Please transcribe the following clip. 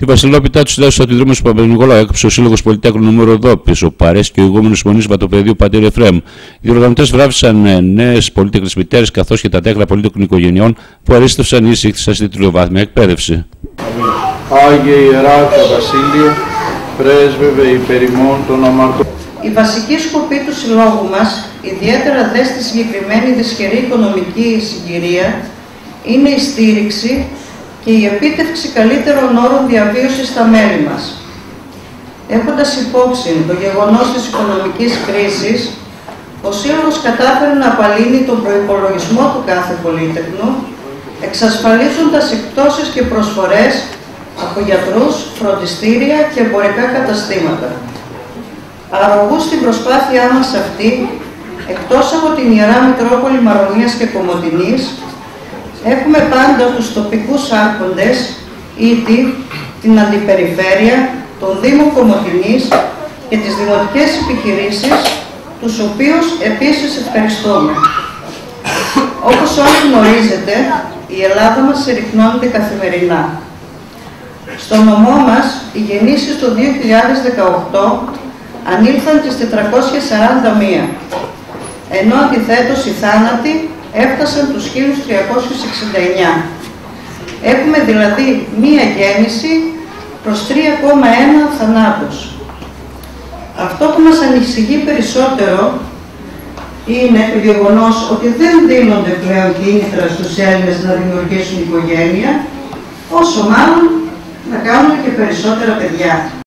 Τη Βασιλόπιτά τους συντάσσου από τη δρόμο του Παπα-Νικολάου έκοψε ο Σύλλογος Πολυτέχνου νούμερο Δόπη, ο Παρέ και ο ηγούμενος μονής Βατοπεδίου Πατήρ Εφρέμ. Οι οργανωτέ βράβησαν ε, νέες πολύτεκνε μητέρες καθώς και τα τέκνα πολίτεκνων οικογενειών που αρίστευσαν ή εισήχθησαν στην τριτοβάθμια εκπαίδευση. Άγιε Ιεράρχα Βασίλειο, πρέσβευε υπερημών των αμαρτών. Η βασική σκοπή του συλλόγου μας, ιδιαίτερα δε στη συγκεκριμένη δυσχερή οικονομική συγκυρία, είναι η στήριξη και η επίτευξη καλύτερων όρων διαβίωσης στα μέλη μας. Έχοντας υπόψη το γεγονός της οικονομικής κρίσης, ο Σύλλογος κατάφερε να απαλύνει τον προϋπολογισμό του κάθε πολίτεχνου, εξασφαλίζοντας εκπτώσεις και προσφορές από γιατρούς, φροντιστήρια και εμπορικά καταστήματα. Αρρωγού στην προσπάθειά μας αυτή, εκτός από την Ιερά Μητρόπολη Μαρονίας και Κομωτινής, Έχουμε πάντα τους τοπικούς άρχοντες, ήδη την Αντιπεριφέρεια, τον Δήμο Κομωτινής και τις δημοτικές επιχειρήσεις, τους οποίους επίσης ευχαριστούμε. Όπως όλοι γνωρίζετε, η Ελλάδα μας ερυκνώνεται καθημερινά. Στο νομό μας, οι γεννήσεις το 2018 ανήλθαν τις 441, ενώ αντιθέτως οι θάνατοι έφτασαν τους 1369. Έχουμε δηλαδή μία γέννηση προς 3,1 θανάτους. Αυτό που μας ανησυχεί περισσότερο είναι το γεγονός ότι δεν δίνονται πλέον κίνητρα στους Έλληνες να δημιουργήσουν οικογένεια, όσο μάλλον να κάνουν και περισσότερα παιδιά.